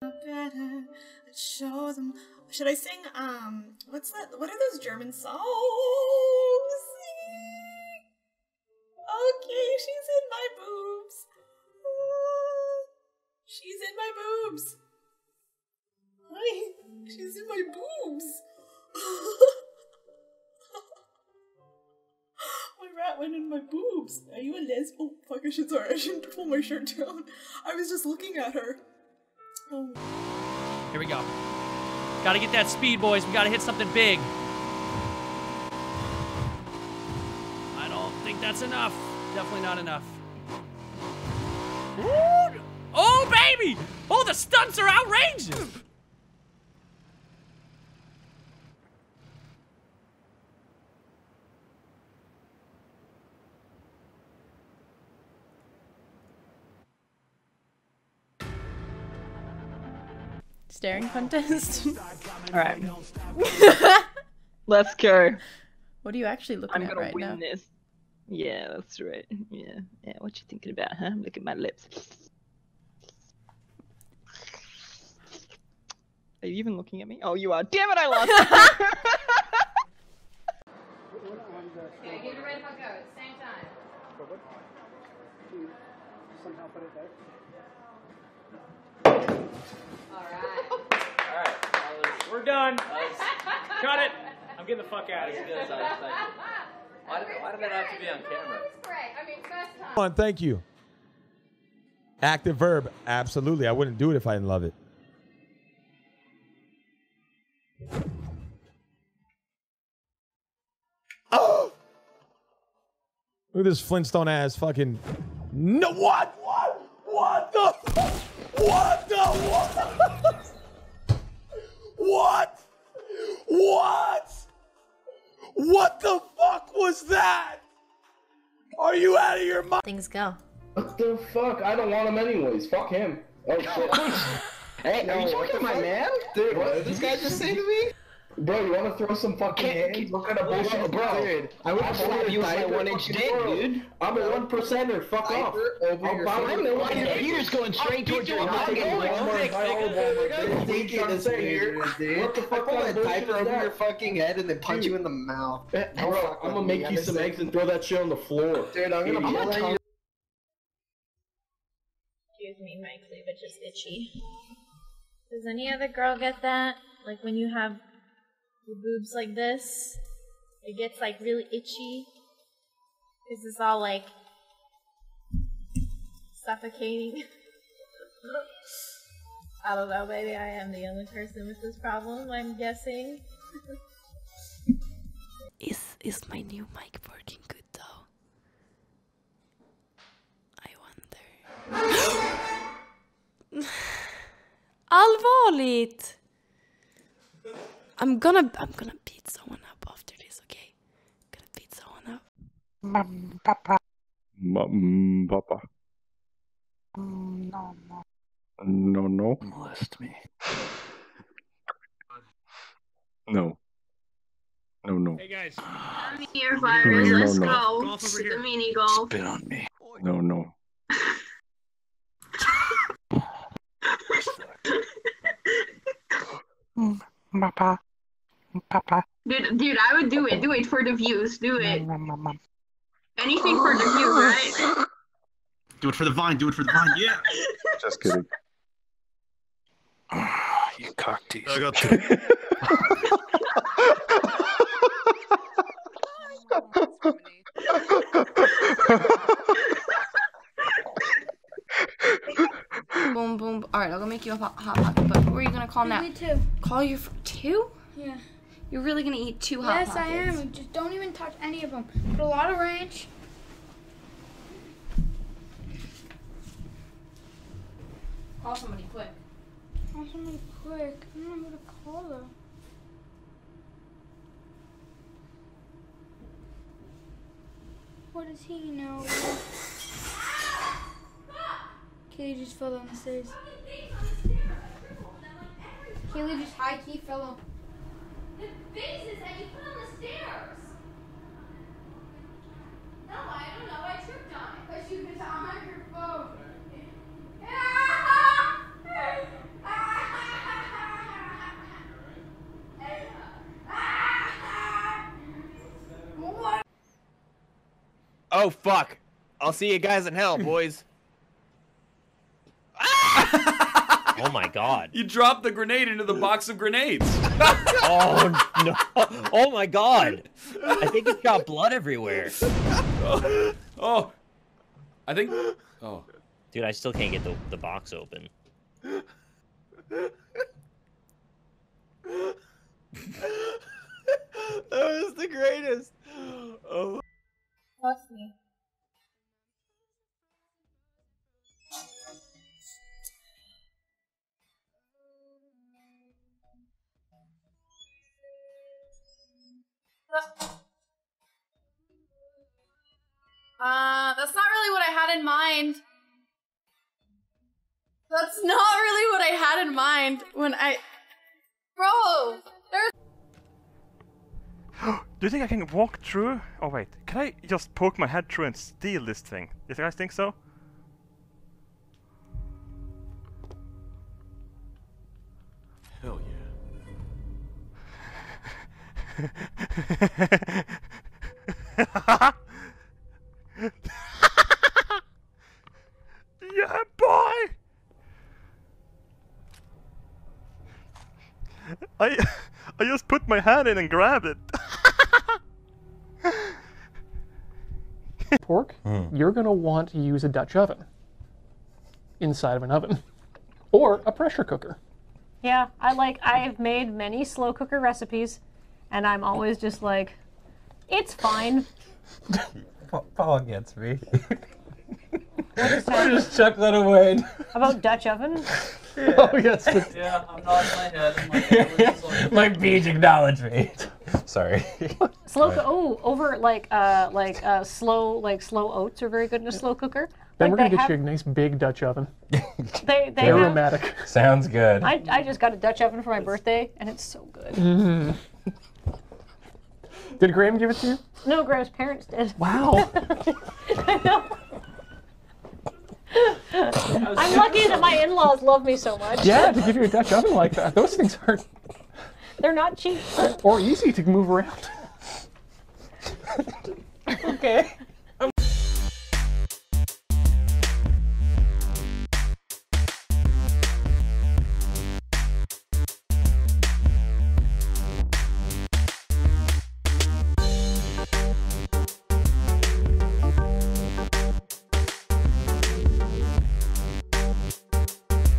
better. Let's show them. Should I sing? Um, what's that? What are those German songs? Okay, she's in my boobs. She's in my boobs. Hi, she's in my boobs. my rat went in my boobs. Are you a lesbian? Oh, fuck, I should, sorry, I shouldn't pull my shirt down. I was just looking at her. Here we go. Gotta get that speed, boys. We gotta hit something big. I don't think that's enough. Definitely not enough. Ooh. Oh, baby! Oh, the stunts are outrageous! Staring contest. All right. Let's go. what are you actually looking I'm at gonna win this. Yeah, that's right. Yeah, yeah. What you thinking about, huh? Look at my lips. Are you even looking at me? Oh, you are. Damn it! I lost. Okay, get ready if I go at the same time. Alright. Alright, we're done. Cut it. I'm getting the fuck out of here. Why did, why did that have to be on camera? It's great. I mean, first time. Come on, thank you. Active verb, absolutely. I wouldn't do it if I didn't love it. Oh! Look at this Flintstone ass fucking. No, what? What? What the? What the? What? That? Are you out of your mind? Things go. What the fuck? I don't want him anyways. Fuck him. Oh shit. Hey, are you talking to my man? Dude, what did this guy just say to me? Bro, you wanna throw some fucking Can't- hands? What kind of bullshit, bro, Dude, I would I'm slap a you with my one-inch dick, dude. I'm a one percenter. Fuck off. Over I'll your buy fucking my one your dick. going straight towards your I'm noggin, bro? one more Dick, bite nigga. all over my dick. Think What it I'm is saying weird, dude. What the fuck pull kind a of bullshit diaper over your fucking head and then punch you in the mouth. Bro, I'm gonna make you some eggs and throw that shit on the floor. Dude, I'm gonna Idiot. pull that you. Excuse me, my cleavage is itchy. Does any other girl get that? Like when you have your boobs like this, it gets like really itchy. Cause it's all like suffocating? I don't know, maybe I am the only person with this problem, I'm guessing. is is my new mic working good though? I wonder. Allvarligt! I'm gonna I'm gonna beat someone up after this, okay? gonna beat someone up. Mam, papa. Mm, Papa. No, no. No, no. Molest me. No. No, no. Hey guys. I'm here, Virus. No, Let's no. go. Golf over here. the mini golf. Spit on me. No, no. Papa. Papa. Dude, dude, I would do it. Do it for the views. Do it. Mom, mom, mom. Anything for the views, oh. right? Do it for the vine. Do it for the vine. Yeah. Just kidding. Ah, you cock teeth. I got Boom, boom. All right, I'll go make you a hot, hot pocket. But who are you gonna call now? Me too. Call your fr- two? Yeah. You're really gonna eat two hot Yes, pockets? I am. Just don't even touch any of them. Put a lot of ranch. Call somebody quick. Call somebody quick. I don't know who to call though. What does he know? Kaylee just fell down the stairs. Kaylee just high key fell on. The vases that you put on the stairs. No, I don't know. I tripped on it. But you put on phone. Oh fuck! I'll see you guys in hell, boys. ah! Oh my god. You dropped the grenade into the box of grenades. oh no! Oh my god! I think it's got blood everywhere. oh, I think. Oh, dude, I still can't get the the box open. Uh, that's not really what I had in mind. That's not really what I had in mind when I. Bro! There's. Do you think I can walk through? Oh wait, can I just poke my head through and steal this thing? You guys think so? Yeah. yeah, boy! I I just put my hand in and grabbed it. pork, hmm. you're going to want to use a Dutch oven inside of an oven or a pressure cooker. Yeah, I like I've made many slow cooker recipes and I'm always just like it's fine. Paul gets me. What is I that? just chuck that away. About Dutch oven? Oh, yes. Yeah, I'm nodding my head. and my family's like- My beach acknowledged me. Sorry. Slow co- oh, over like uh like uh slow like slow oats are very good in a slow cooker. Then like we're going to they get you a nice big Dutch oven. they they have, Aromatic. Sounds good. I, I just got a Dutch oven for my birthday and it's so good. Mhm. Did Graham give it to you? No, Graham's parents did. Wow. I know. I'm lucky that my in-laws love me so much. Yeah, to give you a Dutch oven like that. Those things aren't They're not cheap. or easy to move around. okay.